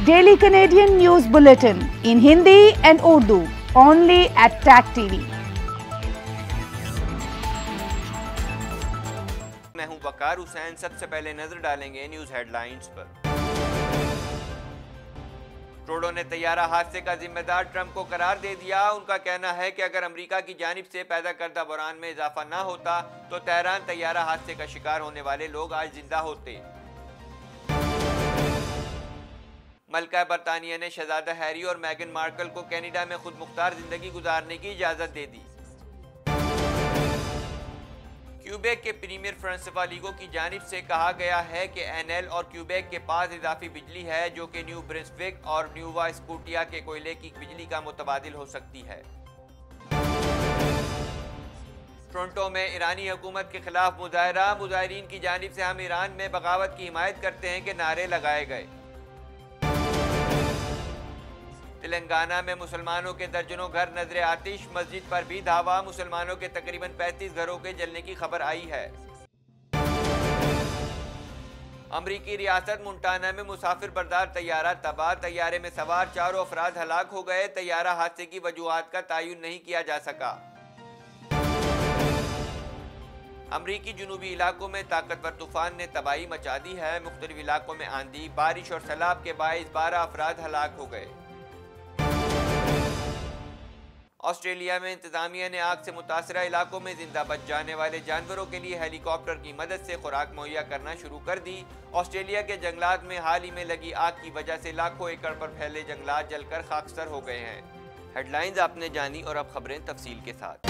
Daily Canadian News Bulletin in Hindi and Urdu only at TAC TV. میں ہوں وقار حسین سب سے پہلے نظر ڈالیں گے نیوز ہیڈ لائنز پر ٹروڈو نے طیارہ حادثے کا ذمہ دار ٹرمپ کو قرار دے دیا ان کا کہنا ہے کہ اگر امریکہ کی جانب سے پیدا کردہ بحران میں اضافہ نہ ہوتا تو تہران طیارہ حادثے کا شکار ہونے والے لوگ آج زندہ ہوتے ملکہ برطانیہ نے شہزادہ ہیری اور میگن مارکل کو کینیڈا میں خود مختار زندگی گزارنے کی اجازت دے دی۔ کیوبیک کے پریمیئر فرانسوا لیگو کی جانب سے کہا گیا ہے کہ این ایل اور کیوبیک کے پاس اضافی بجلی ہے جو کہ نیو برنسوک اور نیووا اسکوٹیا کے کوئلے کی بجلی کا متبادل ہو سکتی ہے۔ ٹورنٹو میں ایرانی حکومت کے خلاف مظاہرہ، مظاہرین کی جانب سے ہم ایران میں بغاوت کی حمایت کرتے ہیں کہ نعرے لگائے گئے۔ تلنگانہ میں مسلمانوں کے درجنوں گھر نظر آتش مسجد پر بھی دھاوا مسلمانوں کے تقریباً پینتیس گھروں کے جلنے کی خبر آئی ہے۔ امریکی ریاست مونٹانا میں مسافر بردار طیارہ تباہ، طیارے میں سوار چاروں افراد ہلاک ہو گئے۔ طیارہ حادثے کی وجوہات کا تعین نہیں کیا جا سکا۔ امریکی جنوبی علاقوں میں طاقتور طوفان نے تباہی مچا دی ہے۔ مختلف علاقوں میں آندھی، بارش اور سیلاب کے باعث بارہ افراد ہلاک ہو گئے۔ آسٹریلیا میں انتظامیہ نے آگ سے متاثرہ علاقوں میں زندہ بچ جانے والے جانوروں کے لیے ہیلی کاپٹر کی مدد سے خوراک مہیا کرنا شروع کر دی۔ آسٹریلیا کے جنگلات میں حال ہی میں لگی آگ کی وجہ سے لاکھوں ایکڑ پر پھیلے جنگلات جل کر خاکستر ہو گئے ہیں۔ ہیڈ لائنز آپ نے جانی اور اب خبریں تفصیل کے ساتھ۔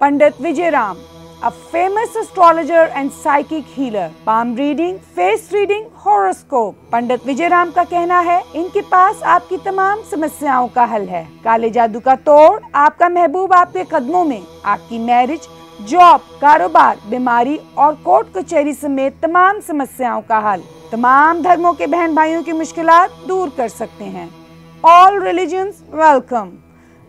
Pandit Vijay Ram a famous astrologer and psychic healer. Palm reading, face reading, horoscope. Pandit Vijay Ram کا کہنا ہے ان کے پاس آپ کی تمام سمسیاؤں کا حل ہے کالے جادو کا توڑ آپ کا محبوب آپ کے قدموں میں آپ کی میرج جاب کاروبار بیماری اور کوٹ کچہری سمیت تمام سمسیاؤں کا حل تمام دھرموں کے بہن بھائیوں کی مشکلات دور کر سکتے ہیں all religions welcome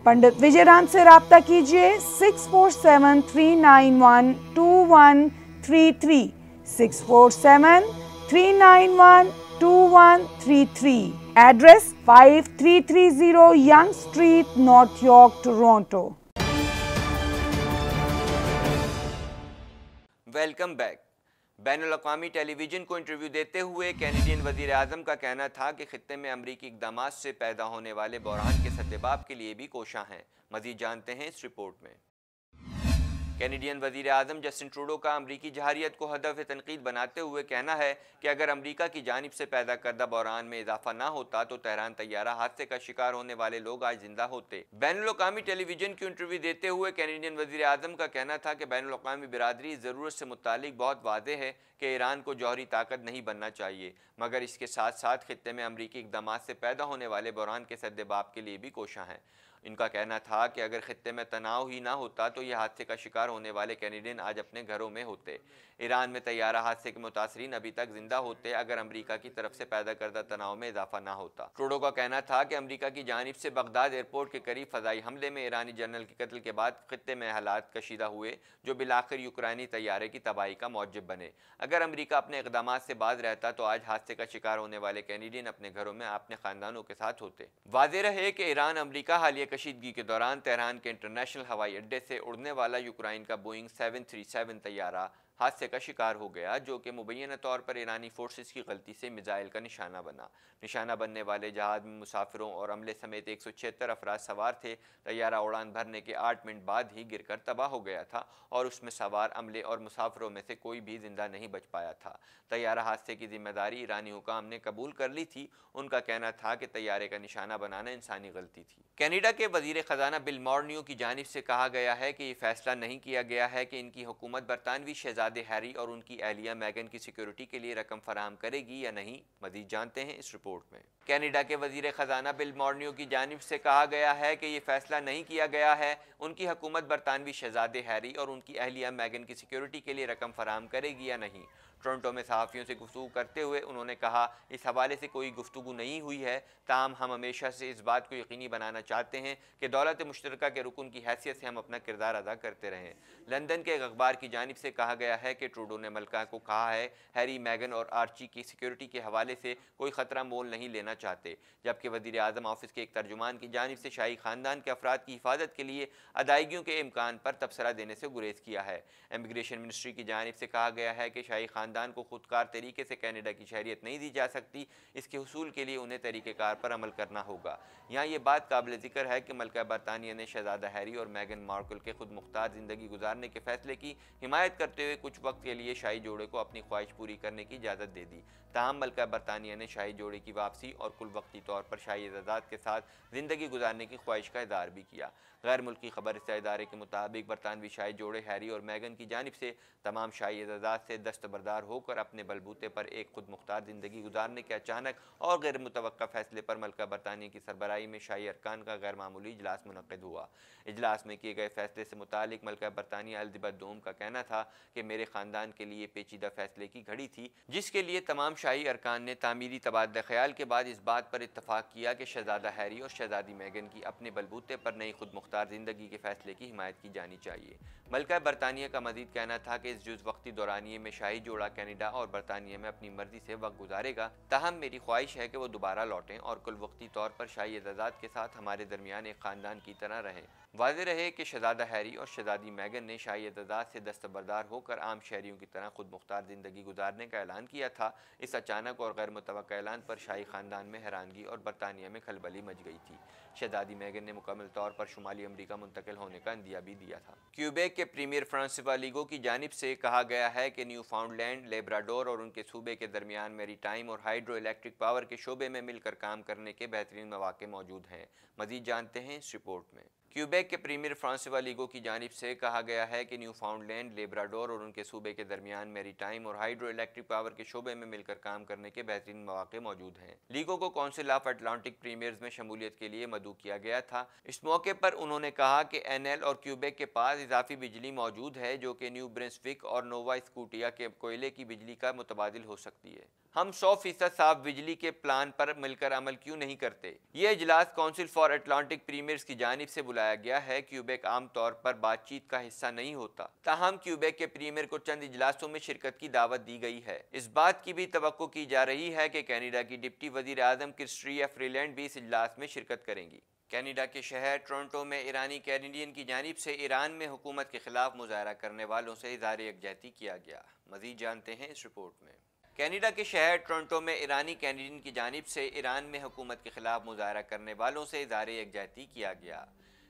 Pandit Vijay Ram سے رابطہ کیجیے six four seven three nine one two one three three six four seven three nine one two one three three address five three three zero یگ street north York Toronto welcome back بین الاقوامی ٹیلی vision کو interview دیتے ہوئے Canadian وزیر اعظم کا کہنا تھا کہ خطے میں امریکی اقدامات سے پیدا ہونے والے بحران کے سدباب کے لیے بھی کوشاں ہیں۔ مزید جانتے ہیں اس رپورٹ میں۔ کینیڈین وزیر اعظم جسٹن ٹروڈو کا امریکی جہاریت کو ہدف تنقید بناتے ہوئے کہنا ہے کہ اگر امریکہ کی جانب سے پیدا کردہ بحران میں اضافہ نہ ہوتا تو تہران طیارہ حادثے کا شکار ہونے والے لوگ آج زندہ ہوتے۔ بین الاقوامی ٹیلی ویژن کی انٹرویو دیتے ہوئے کینیڈین وزیر اعظم کا کہنا تھا کہ بین الاقوامی برادری ضرورت سے متعلق بہت واضح ہے کہ ایران کو جوہری طاقت نہیں بننا چاہیے، مگر اس کے ساتھ ساتھ خطے میں امریکی اقدامات سے پیدا ہونے والے بحران کے سدباب کے لیے بھی کوشاں ہیں۔ ان کا کہنا تھا کہ اگر خطے میں تناؤ ہی نہ ہوتا تو یہ حادثے کا شکار ہونے والے کینیڈین آج اپنے گھروں میں ہوتے۔ ایران میں طیارہ حادثے کے متاثرین ابھی تک زندہ ہوتے اگر امریکہ کی طرف سے پیدا کردہ تناؤ میں اضافہ نہ ہوتا۔ ٹروڈو کا کہنا تھا کہ امریکہ کی جانب سے بغداد ایئرپورٹ کے قریب فضائی حملے میں ایرانی جنرل کے قتل کے بعد خطے میں حالات کشیدہ ہوئے جو بالآخر یوکرانی طیارے کی تباہی کا موجب بنے۔ اگر امریکہ اپنے اقدامات سے باز رہتا تو آج حادثے کا شکار ہونے والے کینیڈین اپنے گھروں میں اپنے خاندانوں کے ساتھ ہوتے۔ واضح رہے کہ ایران امریکہ حالیہ کشیدگی کے دوران تہران کے انٹرنیشنل ہوائی اڈے سے اڑنے والا یوکرائن کا بوئنگ سیون تھری سیون طیارہ حادثے کا شکار ہو گیا، جو کہ مبینہ طور پر ایرانی فورسز کی غلطی سے میزائل کا نشانہ بنا۔ نشانہ بننے والے جہاز میں مسافروں اور عملے سمیت ایک سو چھتر افراد سوار تھے۔ طیارہ اڑان بھرنے کے آٹھ منٹ بعد ہی گر کر تباہ ہو گیا تھا اور اس میں سوار عملے اور مسافروں میں سے کوئی بھی زندہ نہیں بچ پایا تھا۔ طیارہ حادثے کی ذمہ داری ایرانی حکام نے قبول کر لی تھی۔ ان کا کہنا تھا کہ طیارے کا نشانہ بنانا انسانی غلطی تھی۔ کینیڈا کے وزیر خزانہ بل مورنیو کی جانب سے کہا گیا ہے کہ یہ فیصلہ نہیں کیا گیا ہے کہ ان کی حکومت برطانوی شہزاد ہیری اور ان کی اہلیہ میگن کی سیکیورٹی کے لیے رقم فراہم کرے گی یا نہیں، مزید جانتے ہیں اس رپورٹ میں۔ کینیڈا کے وزیر خزانہ بل مارنیو کی جانب سے کہا گیا ہے کہ یہ فیصلہ نہیں کیا گیا ہے۔ ان کی حکومت برطانوی شہزاد ہیری اور ان کی اہلیہ میگن کی سیکیورٹی کے لیے رقم فراہم کرے گی یا نہیں۔ ٹورنٹو میں صحافیوں سے گفتگو کرتے ہوئے انہوں نے کہا، اس حوالے سے کوئی گفتگو نہیں ہوئی ہے۔ تاہم، ہم ہمیشہ سے اس بات کو یقینی بنانا چاہتے ہیں کہ دولت مشترکہ کے رکن کی حیثیت سے ہم اپنا کردار ادا کرتے رہیں۔ لندن کے ایک اخبار کی جانب سے کہا گیا ہے کہ ٹروڈو نے ملکہ کو کہا ہے، ہیری میگن اور آرچی کی سیکیورٹی کے حوالے سے کوئی خطرہ مول نہیں لینا چاہتے، جبکہ وزیر اعظم آفس کے ایک ترجمان کی جانب سے شاہی خاندان کے افراد کی حفاظت کے لیے ادائیگیوں کے امکان پر تبصرہ دینے سے گریز کیا ہے۔ امیگریشن منسٹری کی جانب سے کہا گیا ہے کہ شاہی خاندان خاندان کو خودکار طریقے سے کینیڈا کی شہریت نہیں دی جا سکتی، اس کے حصول کے لیے انہیں طریقہ کار پر عمل کرنا ہوگا۔ یہاں یہ بات قابل ذکر ہے کہ ملکہ برطانیہ نے شہزادہ ہیری اور میگن مارکل کے خود مختار زندگی گزارنے کے فیصلے کی حمایت کرتے ہوئے کچھ وقت کے لیے شاہی جوڑے کو اپنی خواہش پوری کرنے کی اجازت دے دی۔ تاہم، ملکہ برطانیہ نے شاہی جوڑے کی واپسی اور کل وقتی طور پر شاہی اعزازات کے ساتھ زندگی گزارنے کی خواہش کا اظہار بھی کیا۔ غیر ملکی خبر اس ادارے کے مطابق برطانوی شاہی جوڑے ہیری اور میگن کی جانب سے تمام شاہی اعزازات سے دستبردار ہو کر اپنے بلبوتے پر ایک خود مختار زندگی گزارنے کے اچانک اور غیر متوقع فیصلے پر ملکہ برطانیہ کی سربراہی میں شاہی ارکان کا غیر معمولی اجلاس منعقد ہوا۔ اجلاس میں کیے گئے فیصلے سے متعلق ملکہ برطانیہ الزبت دوم کا کہنا تھا کہ میرے خاندان کے لیے پیچیدہ فیصلے کی گھڑی تھی، جس کے لیے تمام شاہی ارکان نے تعمیری تبادلہ خیال کے بعد اس بات پر اتفاق کیا کہ شہزادہ ہیری اور شہزادی میگن کی اپنے بلبوتے پر نئی خود مختار زندگی کے فیصلے کی حمایت کی جانی چاہیے۔ ملکہ برطانیہ کا مزید کہنا تھا کہ اس جز وقتی دورانیے میں شاہی جوڑا کینیڈا اور برطانیہ میں اپنی مرضی سے وقت گزارے گا۔ تاہم، میری خواہش ہے کہ وہ دوبارہ لوٹیں اور کل وقتی طور پر شاہی اعزازات کے ساتھ ہمارے درمیان ایک خاندان کی طرح رہیں۔ واضح رہے کہ شہزادہ ہیری اور شہزادی میگن نے شاہی اعزازات سے دستبردار ہو کر عام شہریوں کی طرح خود مختار زندگی گزارنے کا اعلان کیا تھا۔ اس اچانک اور غیر متوقع اعلان پر شاہی خاندان میں حیرانگی اور برطانیہ میں کھلبلی مچ گئی تھی۔ شہزادی میگن نے مکمل طور پر شمالی امریکہ منتقل ہونے کا اندیا بھی دیا تھا۔ کیوبیک کے پریمیئر فرانسوا لیگو کی جانب سے کہا گیا ہے کہ نیو فاؤنڈ لینڈ لیبراڈور اور ان کے صوبے کے درمیان میری ٹائم اور ہائیڈرو الیکٹرک پاور کے شعبے میں مل کر کام کرنے کے بہترین مواقع موجود ہیں۔ مزید جانتے ہیں اس رپورٹ میں۔ کیوبیک کے پریمیئر فرانسوا لیگو کی جانب سے کہا گیا ہے کہ نیو فاؤنڈ لینڈ لیبراڈور اور ان کے صوبے کے درمیان میری ٹائم اور ہائیڈرو الیکٹرک پاور کے شعبے میں مل کر کام کرنے کے بہترین مواقع موجود ہیں۔ لیگو کو کونسل آف اٹلانٹک پریمیئرز میں شمولیت کے لیے مدعو کیا گیا تھا۔ اس موقع پر انہوں نے کہا کہ این ایل اور کیوبیک کے پاس اضافی بجلی موجود ہے جو کہ نیو برنسوک اور نووا اسکوٹیا کے کوئلے کی بجلی کا متبادل ہو سکتی ہے۔ ہم سو فیصد صاف بجلی کے پلان پر مل کر عمل کیوں نہیں کرتے؟ یہ اجلاس کونسل فار اٹلانٹک پریمیئرز کی جانب سے بلایا گیا ہے کیوبیک عام طور پر بات چیت کا حصہ نہیں ہوتا۔ تاہم کیوبیک کے پریمیئر کو چند اجلاسوں میں شرکت کی دعوت دی گئی ہے۔ اس بات کی بھی توقع کی جا رہی ہے کہ کینیڈا کی ڈپٹی وزیر اعظم کرسٹری فریلینڈ بھی اس اجلاس میں شرکت کریں گی۔ کینیڈا کے شہر ٹورنٹو میں ایرانی کینیڈین کی جانب سے ایران میں حکومت کے خلاف مظاہرہ کرنے والوں سے اظہار یکجہتی کیا گیا۔ مزید جانتے ہیں اس رپورٹ میں۔ کینیڈا کے شہر ٹورنٹو میں ایرانی کینیڈین کی جانب سے ایران میں حکومت کے خلاف مظاہرہ کرنے والوں سے اظہار یکجہتی کیا گیا۔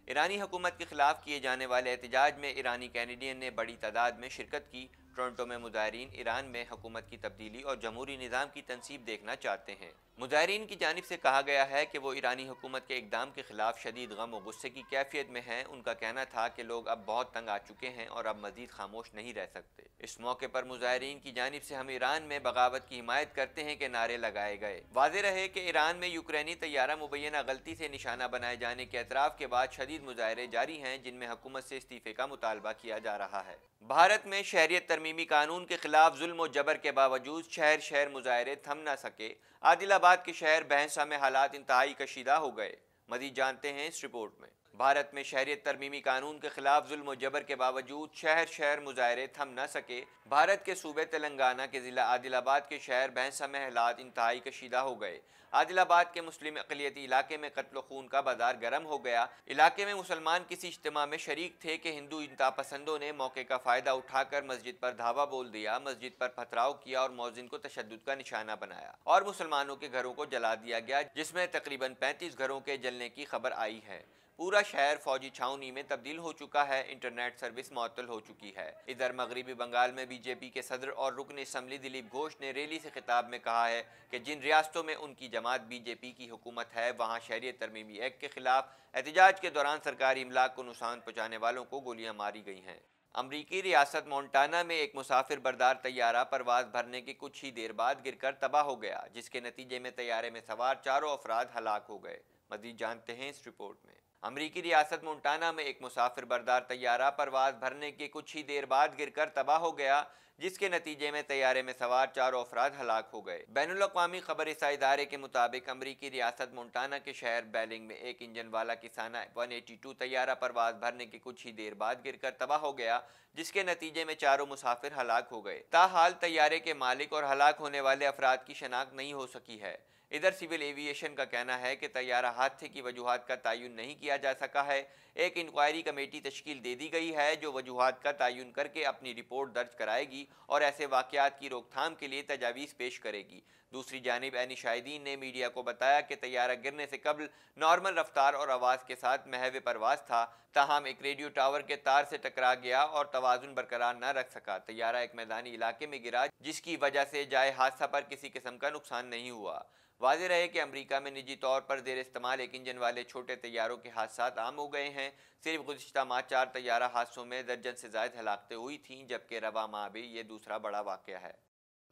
ایرانی حکومت کے خلاف کیے جانے والے احتجاج میں ایرانی کینیڈین نے بڑی تعداد میں شرکت کی۔ ٹورنٹو میں مظاہرین ایران میں حکومت کی تبدیلی اور جمہوری نظام کی تنصیب دیکھنا چاہتے ہیں۔ مظاہرین کی جانب سے کہا گیا ہے کہ وہ ایرانی حکومت کے اقدام کے خلاف شدید غم و غصے کی کیفیت میں ہیں۔ ان کا کہنا تھا کہ لوگ اب بہت تنگ آ چکے ہیں اور اب مزید خاموش نہیں رہ سکتے۔ اس موقع پر مظاہرین کی جانب سے ہم ایران میں بغاوت کی حمایت کرتے ہیں کہ نعرے لگائے گئے۔ واضح رہے کہ ایران میں یوکرینی طیارہ مبینہ غلطی سے نشانہ بنائے جانے کے اعتراف کے بعد شدید مظاہرے جاری ہیں جن میں حکومت سے استعفے کا مطالبہ کیا جا رہا ہے۔ بھارت میں شہریت ترمیمی قانون کے خلاف ظلم و جبر کے باوجود شہر شہر مظاہرے تھم نہ سکے۔ عادل آباد کے شہر بہنسا میں حالات انتہائی کشیدہ ہو گئے۔ مزید جانتے ہیں اس رپورٹ میں۔ بھارت میں شہریت ترمیمی قانون کے خلاف ظلم و جبر کے باوجود شہر شہر مظاہرے تھم نہ سکے۔ بھارت کے صوبے تلنگانہ کے ضلع عادل آباد کے شہر بہنسا میں حالات انتہائی کشیدہ ہو گئے۔ عادل آباد کے مسلم اقلیتی علاقے میں قتل و خون کا بازار گرم ہو گیا۔ علاقے میں مسلمان کسی اجتماع میں شریک تھے کہ ہندو انتہا پسندوں نے موقع کا فائدہ اٹھا کر مسجد پر دھاوا بول دیا، مسجد پر پتھراؤ کیا اور موزن کو تشدد کا نشانہ بنایا۔ اور مسلمانوں کے گھروں کو جلا دیا گیا، جس میں تقریباً پینتیس گھروں کے جلنے کی خبر آئی ہے۔ پورا شہر فوجی چھاؤنی میں تبدیل ہو چکا ہے، انٹرنیٹ سروس معطل ہو چکی ہے۔ ادھر مغربی بنگال میں بی جے پی کے صدر اور رکن اسمبلی دلیپ گھوش نے ریلی سے خطاب میں کہا ہے کہ جن ریاستوں میں ان کی جماعت بی جے پی کی حکومت ہے، وہاں شہریت ترمیمی ایکٹ کے خلاف احتجاج کے دوران سرکاری املاک کو نقصان پہنچانے والوں کو گولیاں ماری گئی ہیں۔ امریکی ریاست مونٹانا میں ایک مسافر بردار طیارہ پرواز بھرنے کے کچھ ہی دیر بعد گر کر تباہ ہو گیا، جس کے نتیجے میں طیارے میں سوار چاروں افراد ہلاک ہو گئے۔ مزید جانتے ہیں اس رپورٹ میں۔ امریکی ریاست مونٹانا میں ایک مسافر بردار طیارہ پرواز بھرنے کے کچھ ہی دیر بعد گر کر تباہ ہو گیا، جس کے نتیجے میں طیارے میں سوار چاروں افراد ہلاک ہو گئے۔ بین الاقوامی خبر رسائی ادارے کے مطابق امریکی ریاست مونٹانا کے شہر بیلنگ میں ایک انجن والا کسانہ 182 طیارہ پرواز بھرنے کے کچھ ہی دیر بعد گر کر تباہ ہو گیا، جس کے نتیجے میں چاروں مسافر ہلاک ہو گئے۔ تاحال طیارے کے مالک اور ہلاک ہونے والے افراد کی شناخت نہیں ہو سکی ہے۔ ادھر سول ایویشن کا کہنا ہے کہ طیارہ حادثے کی وجوہات کا تعین نہیں کیا جا سکا ہے۔ ایک انکوائری کمیٹی تشکیل دے دی گئی ہے جو وجوہات کا تعین کر کے اپنی رپورٹ درج کرائے گی اور ایسے واقعات کی روک تھام کے لیے تجاویز پیش کرے گی۔ دوسری جانب اینی شاہدین نے میڈیا کو بتایا کہ طیارہ گرنے سے قبل نارمل رفتار اور آواز کے ساتھ محو پرواز تھا۔ تاہم، ایک ریڈیو ٹاور کے تار سے ٹکرا گیا اور توازن برقرار نہ رکھ سکا۔ طیارہ ایک میدانی علاقے میں گرا جس کی وجہ سے جائے حادثہ پر کسی قسم کا نقصان نہیں ہوا۔ واضح رہے کہ امریکہ میں نجی طور پر زیر استعمال ایک انجن والے چھوٹے طیاروں کے حادثات عام ہو گئے ہیں۔ صرف گزشتہ ماہ چار طیارہ حادثوں میں درجن سے زائد ہلاکتیں ہوئی تھیں، جبکہ روا ماہ بھی یہ دوسرا بڑا واقعہ ہے۔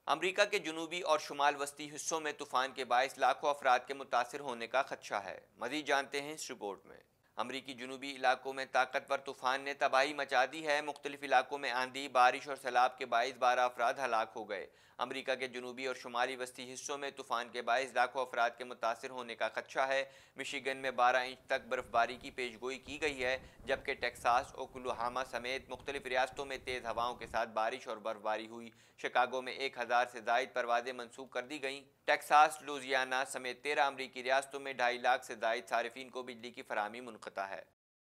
امریکہ کے جنوبی اور شمال وسطی حصوں میں طوفان کے باعث لاکھوں افراد کے متاثر ہونے کا خدشہ ہے۔ مزید جانتے ہیں اس رپورٹ میں۔ امریکی جنوبی علاقوں میں طاقتور طوفان نے تباہی مچا دی ہے۔ مختلف علاقوں میں آندھی، بارش اور سیلاب کے باعث بارہ افراد ہلاک ہو گئے۔ امریکہ کے جنوبی اور شمالی وسطی حصوں میں طوفان کے باعث لاکھوں افراد کے متاثر ہونے کا خدشہ ہے۔ مشیگن میں بارہ انچ تک برف باری کی پیش گوئی کی گئی ہے، جبکہ ٹیکساس اوکلوہاما سمیت مختلف ریاستوں میں تیز ہواؤں کے ساتھ بارش اور برف باری ہوئی۔ شکاگو میں ایک ہزار سے زائد پروازیں منسوخ کر دی گئیں۔ ٹیکساس، لوزیانا سمیت تیرہ امریکی ریاستوں میں ڈھائی لاکھ سے زائد صارفین کو بجلی کی فراہمی منقطع ہے۔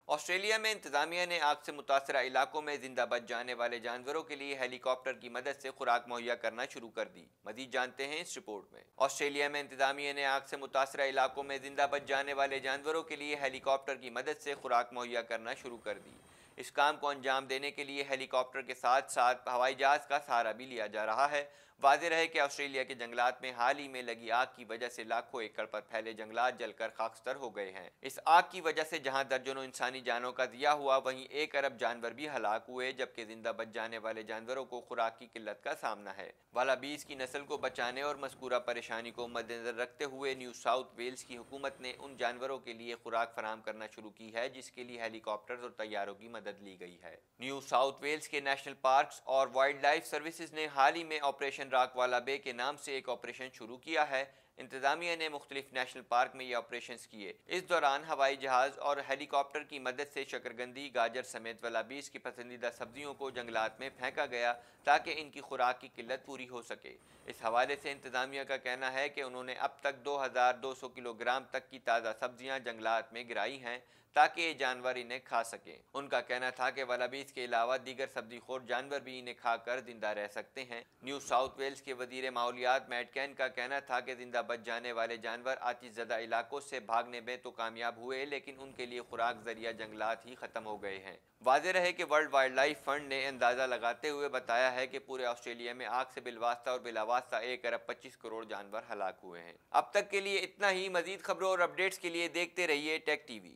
آسٹریلیا میں انتظامیہ نے آگ سے متاثرہ علاقوں میں زندہ بچ جانے والے جانوروں کے لیے ہیلی کاپٹر کی مدد سے خوراک مہیا کرنا شروع کر دی۔ مزید جانتے ہیں اس رپورٹ میں۔ آسٹریلیا میں انتظامیہ نے آگ سے متاثرہ علاقوں میں زندہ بچ جانے والے جانوروں کے لیے ہیلی کاپٹر کی مدد سے خوراک مہیا کرنا شروع کر دی۔ اس کام کو انجام دینے کے لیے ہیلی کاپٹر کے ساتھ ساتھ ہوائی جہاز کا سہارا بھی لیا جا رہا ہے۔ واضح رہے کہ آسٹریلیا کے جنگلات میں حال ہی میں لگی آگ کی وجہ سے لاکھوں ایکڑ پر پھیلے جنگلات جل کر خاکستر ہو گئے ہیں۔ اس آگ کی وجہ سے جہاں درجنوں انسانی جانوں کا دیا ہوا، وہیں ایک ارب جانور بھی ہلاک ہوئے، جبکہ زندہ بچ جانے والے جانوروں کو خوراک کی قلت کا سامنا ہے۔ والا بیس کی نسل کو بچانے اور مذکورہ پریشانی کو مد نظر رکھتے ہوئے نیو ساؤتھ ویلز کی حکومت نے ان جانوروں کے لیے خوراک فراہم کرنا شروع کی ہے، جس کے لیے ہیلی کاپٹر اور طیاروں کی مدد لی گئی ہے۔ نیو ساؤتھ ویلز کے نیشنل پارکس اور وائلڈ لائف سروسز نے حال ہی میں آپریشن آپریشن راک والا بے کے نام سے ایک آپریشن شروع کیا ہے۔ انتظامیہ نے مختلف نیشنل پارک میں یہ آپریشنز کیے۔ اس دوران ہوائی جہاز اور ہیلی کاپٹر کی مدد سے شکرگندی، گاجر سمیت ولابیس کی پسندیدہ سبزیوں کو جنگلات میں پھینکا گیا تاکہ ان کی خوراک کی قلت پوری ہو سکے۔ اس حوالے سے انتظامیہ کا کہنا ہے کہ انہوں نے اب تک دو ہزار دو سو کلو گرام تک کی تازہ سبزیاں جنگلات میں گرائی ہیں۔ تاکہ یہ جانور انہیں کھا سکیں۔ ان کا کہنا تھا کہ ولابیس کے علاوہ دیگر سبزی خور جانور بھی انہیں کھا کر زندہ رہ سکتے ہیں۔ نیو ساؤتھ ویلز کے وزیر ماحولیات میٹ کین کا کہنا تھا کہ زندہ بچ جانے والے جانور آتش زدہ علاقوں سے بھاگنے میں تو کامیاب ہوئے، لیکن ان کے لیے خوراک ذریعہ جنگلات ہی ختم ہو گئے ہیں۔ واضح رہے کہ ورلڈ وائلڈ لائف فنڈ نے اندازہ لگاتے ہوئے بتایا ہے کہ پورے آسٹریلیا میں آگ سے بالواسطہ اور بلاواسطہ ایک ارب پچیس کروڑ جانور ہلاک ہوئے ہیں۔ اب تک کے لیے اتنا ہی۔ مزید خبروں اور اپڈیٹس کے لیے دیکھتے رہیے Tech T V.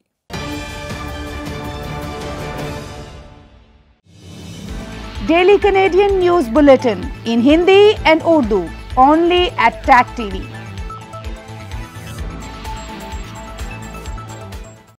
Daily Canadian News Bulletin in Hindi and Urdu only at TAC TV.